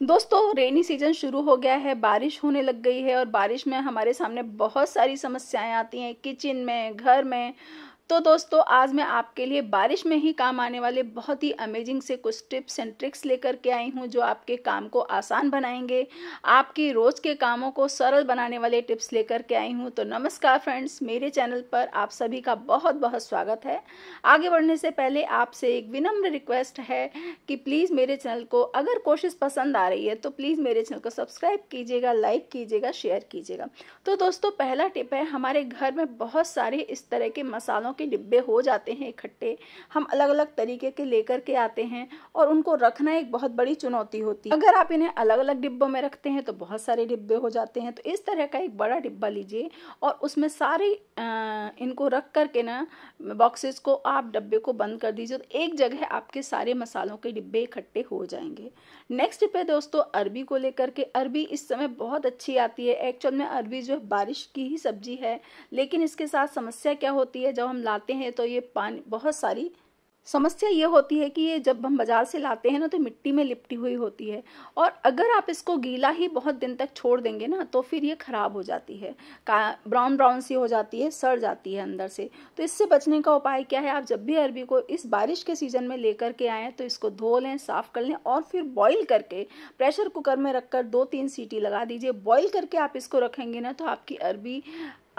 दोस्तों rainy season शुरू हो गया है, बारिश होने लग गई है और बारिश में हमारे सामने बहुत सारी समस्याएँ आती हैं किचन में, घर में तो दोस्तों, आज मैं आपके लिए बारिश में ही काम आने वाले बहुत ही अमेजिंग से कुछ टिप्स एंड ट्रिक्स लेकर के आई हूँ, जो आपके काम को आसान बनाएँगे। आपकी रोज़ के कामों को सरल बनाने वाले टिप्स लेकर के आई हूँ। तो नमस्कार फ्रेंड्स मेरे चैनल पर आप सभी का बहुत बहुत स्वागत है। आगे बढ़ने से पहले आपसे एक विनम्र रिक्वेस्ट है कि प्लीज़ मेरे चैनल को अगर कोशिश पसंद आ रही है तो प्लीज़ मेरे चैनल को सब्सक्राइब कीजिएगा लाइक कीजिएगा शेयर कीजिएगा। तो दोस्तों, पहला टिप है, हमारे घर में बहुत सारे इस तरह के मसालों के डिब्बे हो जाते हैं इकट्ठे। हम अलग अलग तरीके के लेकर के आते हैं और उनको रखना एक बहुत बड़ी चुनौती होती है। अगर आप इन्हें अलग अलग डिब्बों में रखते हैं तो बहुत सारे डिब्बे हो जाते हैं। तो इस तरह का एक बड़ा डिब्बा लीजिए और उसमें सारे इनको रख करके ना बॉक्सेस को आप डब्बे को बंद कर दीजिए तो एक जगह आपके सारे मसालों के डिब्बे इकट्ठे हो जाएँगे। नेक्स्ट पे दोस्तों अरबी को लेकर के, अरबी इस समय बहुत अच्छी आती है। एक्चुअल में अरबी जो है बारिश की ही सब्ज़ी है, लेकिन इसके साथ समस्या क्या होती है? जब हम लाते हैं तो ये पानी, बहुत सारी समस्या ये होती है कि ये जब हम बाज़ार से लाते हैं ना तो मिट्टी में लिपटी हुई होती है। और अगर आप इसको गीला ही बहुत दिन तक छोड़ देंगे ना तो फिर ये ख़राब हो जाती है। ब्राउन ब्राउन सी हो जाती है, सड़ जाती है अंदर से। तो इससे बचने का उपाय क्या है? आप जब भी अरबी को इस बारिश के सीज़न में लेकर के आएँ तो इसको धो लें, साफ़ कर लें और फिर बॉईल करके प्रेशर कुकर में रखकर दो तीन सीटी लगा दीजिए। बॉईल करके आप इसको रखेंगे ना तो आपकी अरबी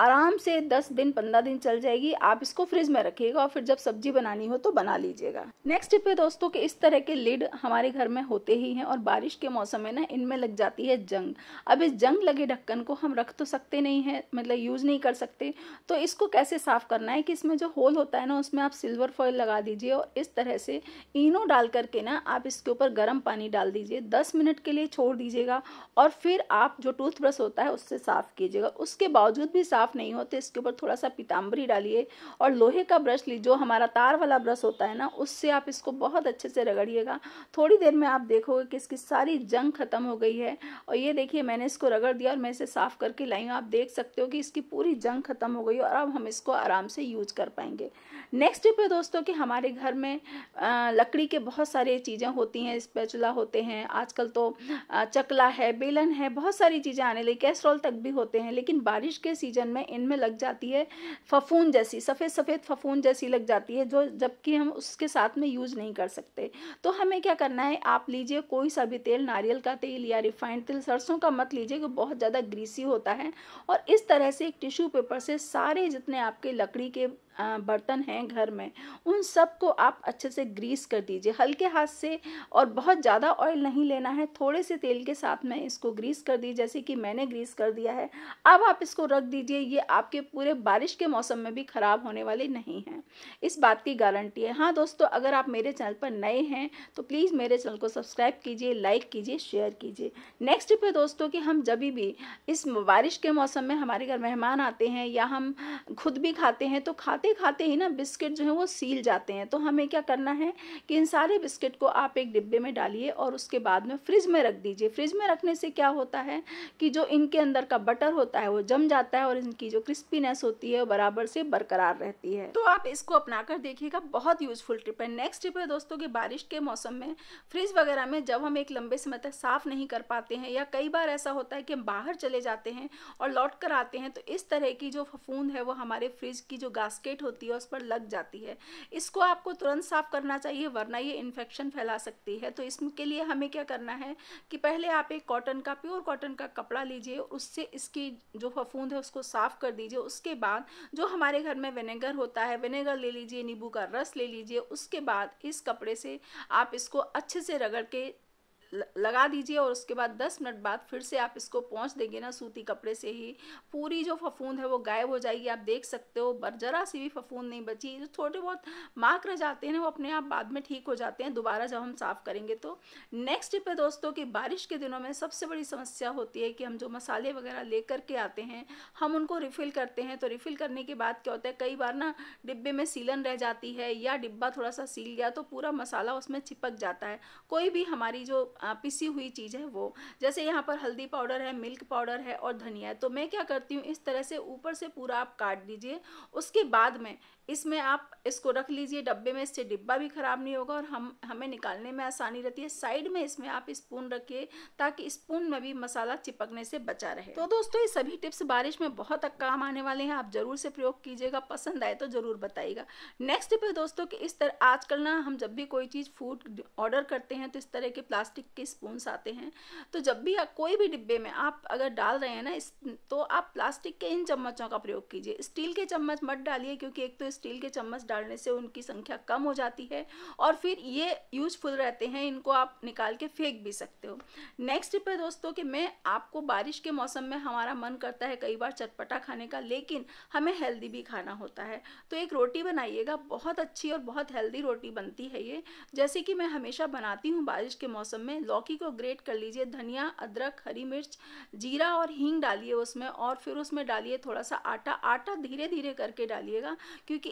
आराम से 10 दिन 15 दिन चल जाएगी। आप इसको फ्रिज में रखिएगा और फिर जब सब्ज़ी बनानी हो तो बना लीजिएगा। नेक्स्ट टिप है दोस्तों कि इस तरह के लिड हमारे घर में होते ही हैं और बारिश के मौसम में ना इनमें लग जाती है जंग। अब इस जंग लगे ढक्कन को हम रख तो सकते नहीं है मतलब यूज़ नहीं कर सकते। तो इसको कैसे साफ़ करना है कि इसमें जो होल होता है ना, उसमें आप सिल्वर फॉइल लगा दीजिए और इस तरह से इनो डाल करके ना आप इसके ऊपर गर्म पानी डाल दीजिए। दस मिनट के लिए छोड़ दीजिएगा और फिर आप जो टूथब्रश होता है उससे साफ़ कीजिएगा। उसके बावजूद भी साफ़ साफ़ नहीं होते, इसके ऊपर थोड़ा सा पीताम्बरी डालिए और लोहे का ब्रश लीजिए जो हमारा तार वाला ब्रश होता है ना, उससे आप इसको बहुत अच्छे से रगड़िएगा। थोड़ी देर में आप देखोगे कि इसकी सारी जंग खत्म हो गई है और ये देखिए, मैंने इसको रगड़ दिया और मैं इसे साफ़ करके लाई हूँ। आप देख सकते हो कि इसकी पूरी जंग खत्म हो गई और अब हम इसको आराम से यूज़ कर पाएँगे। नेक्स्ट टिप है दोस्तों कि हमारे घर में लकड़ी के बहुत सारी चीज़ें होती हैं, स्पेचुला होते हैं, आजकल तो चकला है, बेलन है, बहुत सारी चीज़ें आने लगी कैस्ट्रॉल तक भी होते हैं, लेकिन बारिश के सीज़न में इनमें लग जाती है फफून जैसी, सफ़ेद सफ़ेद फफून जैसी लग जाती है, जो जबकि हम उसके साथ में यूज़ नहीं कर सकते। तो हमें क्या करना है, आप लीजिए कोई सा भी तेल, नारियल का तेल या रिफाइंड तेल, सरसों का मत लीजिए कि बहुत ज़्यादा ग्रीसी होता है। और इस तरह से एक टिश्यू पेपर से सारे जितने आपके लकड़ी के बर्तन हैं घर में, उन सबको आप अच्छे से ग्रीस कर दीजिए। हल्के हाथ से और बहुत ज़्यादा ऑयल नहीं लेना है, थोड़े से तेल के साथ में इसको ग्रीस कर दी जैसे कि मैंने ग्रीस कर दिया है। अब आप इसको रख दीजिए, ये आपके पूरे बारिश के मौसम में भी ख़राब होने वाले नहीं हैं। इस बात की गारंटी है। हाँ दोस्तों, अगर आप मेरे चैनल पर नए हैं तो प्लीज़ मेरे चैनल को सब्सक्राइब कीजिए, लाइक कीजिए, शेयर कीजिए। नेक्स्ट है दोस्तों कि हम जब भी इस बारिश के मौसम में हमारे घर मेहमान आते हैं या हम खुद भी खाते हैं तो खाते खाते खाते ही ना बिस्किट जो है वो सील जाते हैं। तो हमें क्या करना है कि इन सारे बिस्किट को आप एक डिब्बे में डालिए और उसके बाद में फ्रिज में रख दीजिए। फ्रिज में रखने से क्या होता है कि जो इनके अंदर का बटर होता है वो जम जाता है और इनकी जो क्रिस्पीनेस होती है वो बराबर से बरकरार रहती है। तो आप इसको अपना कर देखिएगा, बहुत यूजफुल ट्रिप है। नेक्स्ट ट्रिप है दोस्तों की बारिश के मौसम में फ्रिज वगैरह में जब हम एक लंबे समय तक साफ़ नहीं कर पाते हैं या कई बार ऐसा होता है कि हम बाहर चले जाते हैं और लौट कर आते हैं तो इस तरह की जो फफूंद है वो हमारे फ्रिज की जो गास्केट प्लेट होती है, उस पर लग जाती है। इसको आपको तुरंत साफ़ करना चाहिए, वरना ये इन्फेक्शन फैला सकती है। तो इसके लिए हमें क्या करना है कि पहले आप एक कॉटन का प्योर कॉटन का कपड़ा लीजिए, उससे इसकी जो फफूंद है, उसको साफ़ कर दीजिए। उसके बाद जो हमारे घर में विनेगर होता है विनेगर ले लीजिए, नींबू का रस ले लीजिए, उसके बाद इस कपड़े से आप इसको अच्छे से रगड़ के लगा दीजिए और उसके बाद 10 मिनट बाद फिर से आप इसको पहुँच देंगे ना सूती कपड़े से ही। पूरी जो फफूंद है वो गायब हो जाएगी। आप देख सकते हो जरा सी भी फफूंद नहीं बची। जो थोड़े बहुत मार्क रह जाते हैं ना वो अपने आप बाद में ठीक हो जाते हैं, दोबारा जब हम साफ़ करेंगे तो। नेक्स्ट है दोस्तों कि बारिश के दिनों में सबसे बड़ी समस्या होती है कि हम जो मसाले वगैरह ले के आते हैं, हम उनको रिफ़िल करते हैं। तो रिफ़िल करने के बाद क्या होता है, कई बार ना डिब्बे में सीलन रह जाती है या डिब्बा थोड़ा सा सील गया तो पूरा मसाला उसमें चिपक जाता है। कोई भी हमारी जो पिसी हुई चीज़ है वो। जैसे यहाँ पर हल्दी पाउडर है, मिल्क पाउडर है और धनिया है। तो मैं क्या करती हूँ, इस तरह से ऊपर से पूरा आप काट दीजिए। उसके बाद में इसमें आप इसको रख लीजिए, डब्बे में इससे डिब्बा भी ख़राब नहीं होगा और हम, हमें निकालने में आसानी रहती है। साइड में इसमें आप स्पून रखिए ताकि स्पून में भी मसाला चिपकने से बचा रहे। तो दोस्तों, ये सभी टिप्स बारिश में बहुत काम आने वाले हैं। आप ज़रूर से प्रयोग कीजिएगा, पसंद आए तो ज़रूर बताइएगा। नेक्स्ट टिप है दोस्तों, कि इस तरह आजकल ना हम जब भी कोई चीज़ फ़ूड ऑर्डर करते हैं तो इस तरह के प्लास्टिक के स्पून आते हैं। तो जब भी कोई भी डिब्बे में आप अगर डाल रहे हैं ना तो आप प्लास्टिक के इन चम्मचों का प्रयोग कीजिए। स्टील के चम्मच मत डालिए, क्योंकि एक तो स्टील के चम्मच डालने से उनकी संख्या कम हो जाती है और फिर ये यूजफुल रहते हैं, इनको आप निकाल के फेंक भी सकते हो। नेक्स्ट टिप है दोस्तों कि मैं आपको बारिश के मौसम में हमारा मन करता है कई बार चटपटा खाने का, लेकिन हमें हेल्दी भी खाना होता है। तो एक रोटी बनाइएगा, बहुत अच्छी और बहुत हेल्दी रोटी बनती है ये। जैसे कि मैं हमेशा बनाती हूँ बारिश के मौसम में, लौकी को ग्रेट कर लीजिए, धनिया, अदरक, हरी मिर्च, जीरा और हींग डालिए उसमें, और फिर उसमें डालिए थोड़ा सा आटा आटा धीरे धीरे करके डालिएगा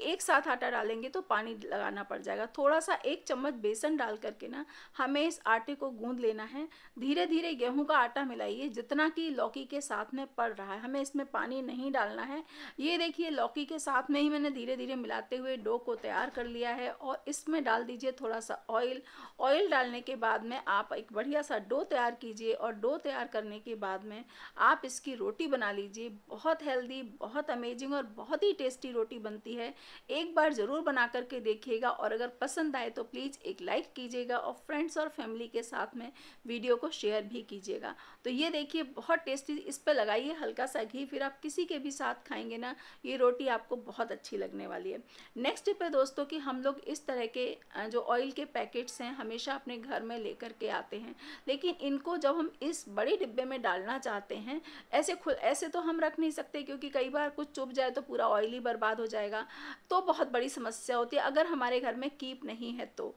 एक साथ आटा डालेंगे तो पानी लगाना पड़ जाएगा। थोड़ा सा एक चम्मच बेसन डाल करके ना, हमें इस आटे को गूंद लेना है। धीरे धीरे गेहूँ का आटा मिलाइए, जितना कि लौकी के साथ में पड़ रहा है। हमें इसमें पानी नहीं डालना है। ये देखिए, लौकी के साथ में ही मैंने धीरे धीरे मिलाते हुए डो को तैयार कर लिया है और इसमें डाल दीजिए थोड़ा सा ऑयल। ऑयल डालने के बाद में आप एक बढ़िया सा डो तैयार कीजिए और डो तैयार करने के बाद में आप इसकी रोटी बना लीजिए। बहुत हेल्दी, बहुत अमेजिंग और बहुत ही टेस्टी रोटी बनती है। एक बार ज़रूर बना करके देखिएगा और अगर पसंद आए तो प्लीज़ एक लाइक कीजिएगा और फ्रेंड्स और फैमिली के साथ में वीडियो को शेयर भी कीजिएगा। तो ये देखिए, बहुत टेस्टी इस पर लगाइए, हल्का सा घी, फिर आप किसी के भी साथ खाएँगे ना, ये रोटी आपको बहुत अच्छी लगने वाली है। नेक्स्ट है दोस्तों कि हम लोग इस तरह के जो ऑयल के पैकेट्स हैं, हमेशा अपने घर में लेकर के आते हैं। लेकिन इनको जब हम इस बड़े डिब्बे में डालना चाहते हैं, ऐसे खुद ऐसे तो हम रख नहीं सकते क्योंकि कई बार कुछ चुप जाए तो पूरा ऑयल ही बर्बाद हो जाएगा। तो बहुत बड़ी समस्या होती है। अगर हमारे घर में कीप नहीं है तो।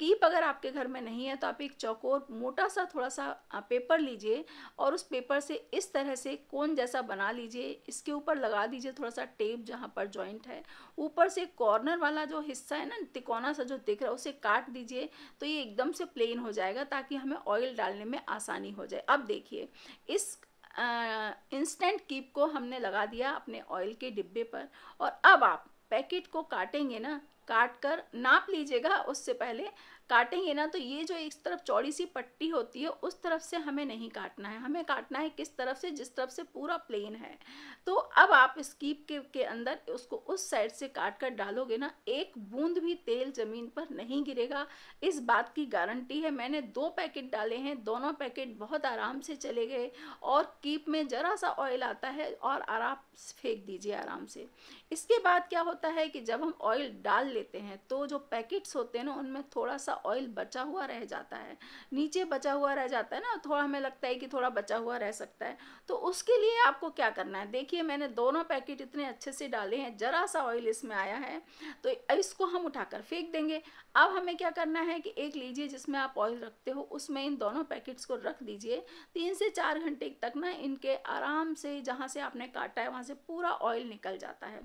कीप अगर आपके घर में नहीं है तो आप एक चौकोर मोटा सा थोड़ा सा पेपर लीजिए और उस पेपर से इस तरह से कोन जैसा बना लीजिए। इसके ऊपर लगा दीजिए थोड़ा सा टेप जहाँ पर जॉइंट है। ऊपर से कॉर्नर वाला जो हिस्सा है ना, तिकोना सा जो दिख रहा है, उसे काट दीजिए तो ये एकदम से प्लेन हो जाएगा ताकि हमें ऑयल डालने में आसानी हो जाए। अब देखिए, इस इंस्टेंट कीप को हमने लगा दिया अपने ऑयल के डिब्बे पर और अब आप पैकेट को काटेंगे ना काट कर नाप लीजिएगा उससे पहले काटेंगे ना तो ये जो एक तरफ़ चौड़ी सी पट्टी होती है उस तरफ़ से हमें नहीं काटना है। हमें काटना है किस तरफ़ से? जिस तरफ़ से पूरा प्लेन है। तो अब आप इस कीप के, के अंदर उसको उस साइड से काट कर डालोगे ना एक बूंद भी तेल ज़मीन पर नहीं गिरेगा। इस बात की गारंटी है। मैंने दो पैकेट डाले हैं दोनों पैकेट बहुत आराम से चले गए और कीप में ज़रा सा ऑयल आता है और आराम फेंक दीजिए आराम से। इसके बाद क्या होता है कि जब हम ऑयल डाल लेते हैं तो जो पैकेट्स होते हैं ना, उनमें थोड़ा सा ऑयल बचा हुआ रह जाता है। नीचे बचा हुआ रह जाता है ना, थोड़ा हमें लगता है कि थोड़ा बचा हुआ रह सकता है। तो उसके लिए आपको क्या करना है? देखिए, मैंने दोनों पैकेट इतने अच्छे से डाले हैं ज़रा सा ऑयल इसमें आया है तो इसको हम उठाकर फेंक देंगे। अब हमें क्या करना है कि एक लीजिए जिसमें आप ऑयल रखते हो, उसमें इन दोनों पैकेट्स को रख दीजिए। तीन से चार घंटे तक ना इनके आराम से, जहाँ से आपने काटा है, वहाँ से पूरा ऑयल निकल जाता है।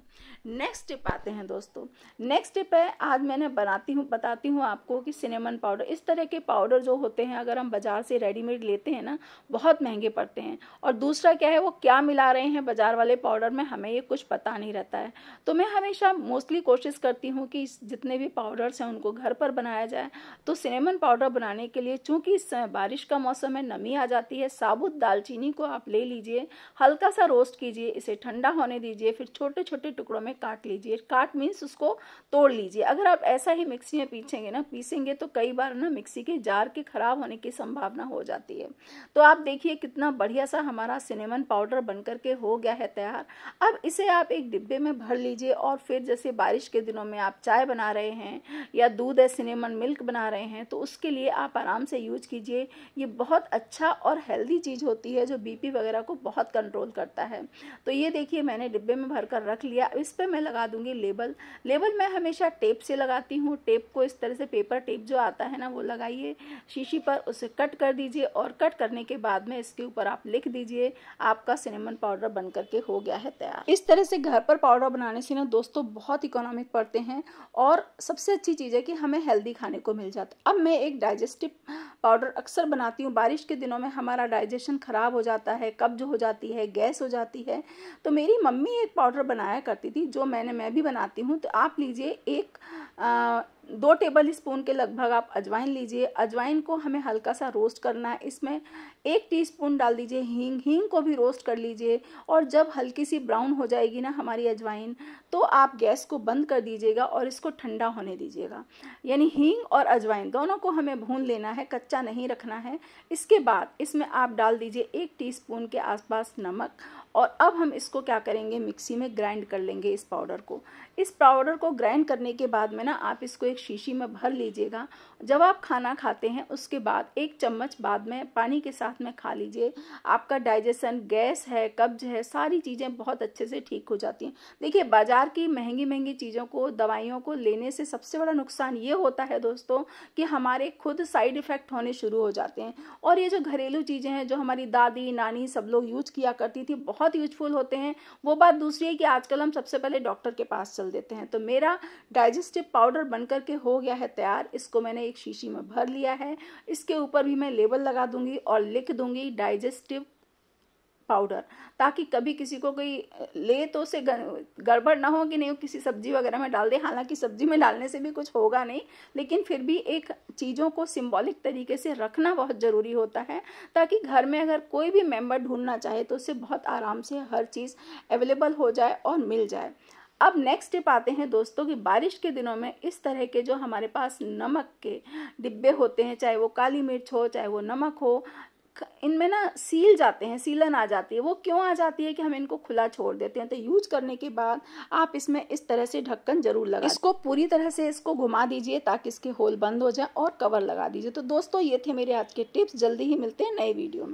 नेक्स्ट टिप आते हैं दोस्तों। नेक्स्ट टिप है, आज मैंने बनाती हूँ, बताती हूँ आपको कि सिनेमन पाउडर इस तरह के पाउडर जो होते हैं, अगर हम बाज़ार से रेडीमेड लेते हैं ना, बहुत महँगे पड़ते हैं। और दूसरा क्या है, वो क्या मिला रहे हैं बाज़ार वाले पाउडर में, हमें ये कुछ पता नहीं रहता है। तो मैं हमेशा मोस्टली कोशिश करती हूँ कि जितने भी पाउडर्स हैं, उनको घर पर बनाया जाए। तो सिनेमन पाउडर बनाने के लिए, चूँकि इस समय बारिश का मौसम है, नमी आ जाती है, साबुत दालचीनी को आप ले लीजिए हल्का सा रोस्ट कीजिए, इसे ठंडा होने दीजिए, फिर छोटे छोटे टुकड़ों में काट लीजिए। काट मीन्स उसको तोड़ लीजिए। अगर आप ऐसा ही मिक्सी में पीछेंगे ना, पीसेंगे तो कई बार ना मिक्सी के जार के खराब होने की संभावना हो जाती है। तो आप देखिए कितना बढ़िया सा हमारा सिनेमन पाउडर बन करके हो गया है तैयार। अब इसे आप एक डिब्बे में भर लीजिए और फिर जैसे बारिश के दिनों में आप चाय बना रहे हैं या दूध है सिनेमन मिल्क बना रहे हैं तो उसके लिए आप आराम से यूज़ कीजिए। ये बहुत अच्छा और हेल्दी चीज़ होती है जो बीपी वगैरह को बहुत कंट्रोल करता है। तो ये देखिए मैंने डिब्बे में भर कर रख लिया। इस पर मैं लगा दूँगी लेबल लेबल मैं हमेशा टेप से लगाती हूँ। टेप को इस तरह से पेपर टेप जो आता है ना, वो लगाइए। शीशी पर उसे कट कर दीजिए और कट करने के बाद में इसके ऊपर आप लिख दीजिए। आपका सिनेमन पाउडर बन करके हो गया है तैयार। इस तरह से घर पर पाउडर बनाने से ना दोस्तों बहुत इकोनॉमिक पड़ते हैं और सबसे अच्छी चीज़ है कि हमें हेल्दी खाने को मिल जाता अब मैं एक डाइजेस्टिव पाउडर अक्सर बनाती हूँ। बारिश के दिनों में हमारा डाइजेशन ख़राब हो जाता है कब्ज हो जाती है गैस हो जाती है। तो मेरी मम्मी एक पाउडर बनाया करती थी जो मैंने मैं भी बनाती हूँ। तो आप लीजिए एक आ, दो टेबल स्पून के लगभग आप अजवाइन लीजिए। अजवाइन को हमें हल्का सा रोस्ट करना है। इसमें एक टीस्पून डाल दीजिए हींग। हींग को भी रोस्ट कर लीजिए। और जब हल्की सी ब्राउन हो जाएगी ना हमारी अजवाइन तो आप गैस को बंद कर दीजिएगा और इसको ठंडा होने दीजिएगा। यानी हींग और अजवाइन दोनों को हमें भून लेना है, कच्चा नहीं रखना है। इसके बाद इसमें आप डाल दीजिए एक टी के आसपास नमक। और अब हम इसको क्या करेंगे? मिक्सी में ग्राइंड कर लेंगे इस पाउडर को। इस पाउडर को ग्राइंड करने के बाद में ना आप इसको एक शीशी में भर लीजिएगा। जब आप खाना खाते हैं, उसके बाद एक चम्मच बाद में पानी के साथ में खा लीजिए। आपका डाइजेशन गैस है, कब्ज है, सारी चीज़ें बहुत अच्छे से ठीक हो जाती हैं। देखिए, बाज़ार की महँगी महँगी चीज़ों को, दवाइयों को लेने से सबसे बड़ा नुकसान ये होता है दोस्तों कि हमारे खुद साइड इफ़ेक्ट होने शुरू हो जाते हैं। और ये जो घरेलू चीज़ें हैं, जो हमारी दादी, नानी सब लोग यूज़ किया करती थी, बहुत यूजफुल होते हैं। वो बात दूसरी है कि आजकल हम सबसे पहले डॉक्टर के पास चल देते हैं। तो मेरा डाइजेस्टिव पाउडर बनकर के हो गया है तैयार, इसको मैंने एक शीशी में भर लिया है। इसके ऊपर भी मैं लेबल लगा दूँगी और लिख दूँगी डाइजेस्टिव पाउडर ताकि कभी किसी को कोई, ले तो उसे गड़बड़ ना हो कि नहीं किसी सब्ज़ी वगैरह में डाल दे। हालाँकि सब्ज़ी में डालने से भी कुछ होगा नहीं, लेकिन फिर भी एक चीज़ों को सिंबॉलिक तरीके से रखना बहुत ज़रूरी होता है, ताकि घर में अगर कोई भी मेंबर ढूंढना चाहे तो उसे बहुत आराम से हर चीज़ अवेलेबल हो जाए और मिल जाए। अब नेक्स्ट टिप आते हैं दोस्तों कि बारिश के दिनों में इस तरह के जो हमारे पास नमक के डिब्बे होते हैं, चाहे वो काली मिर्च हो, चाहे वो नमक हो इनमें ना सील जाते हैं, सीलन आ जाती है। वो क्यों आ जाती है कि हम इनको खुला छोड़ देते हैं? तो यूज़ करने के बाद आप इसमें इस तरह से ढक्कन ज़रूर लगा इसको पूरी तरह से इसको घुमा दीजिए ताकि इसके होल बंद हो जाए और कवर लगा दीजिए। तो दोस्तों, ये थे मेरे आज के टिप्स जल्दी ही मिलते हैं नए वीडियो में।